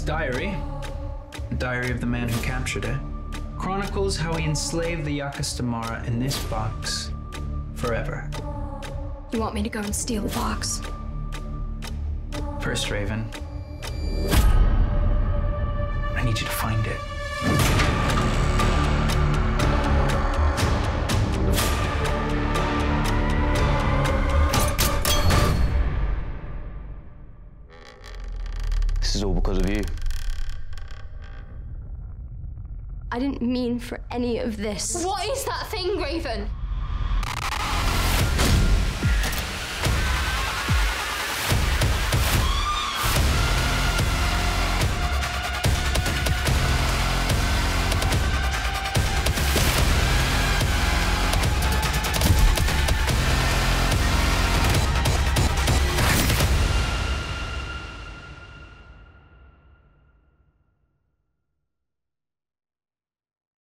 diary, the diary of the man who captured it, chronicles how he enslaved the Yakas Tamara in this box forever. You want me to go and steal the box? First, Raven, I need you to find it. This is all because of you. I didn't mean for any of this. What is that thing, Raven?